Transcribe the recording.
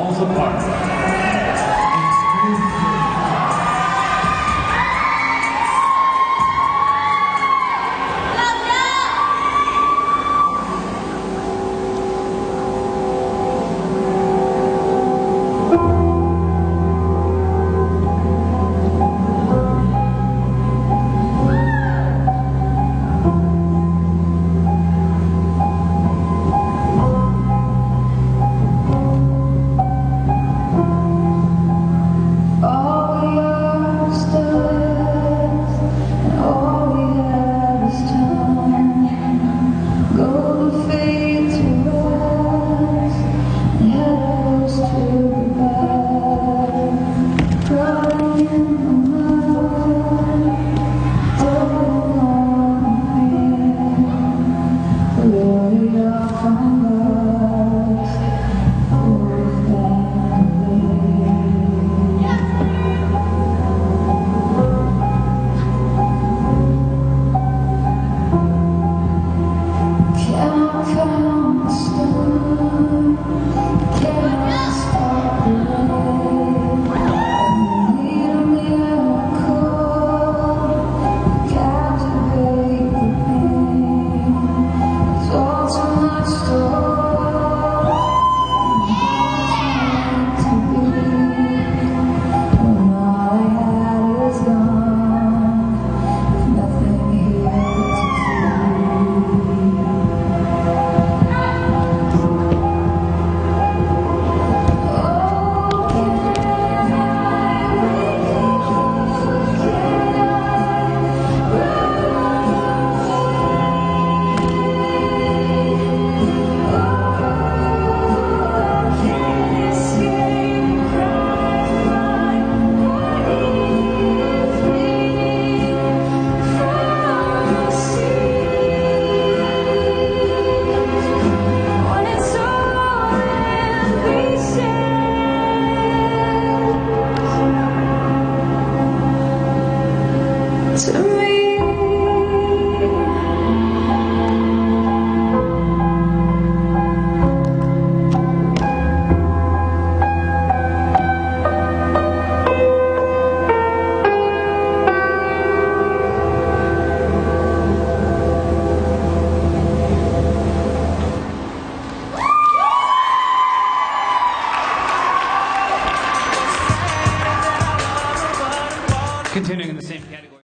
falls apart. to me. Continuing in the same category.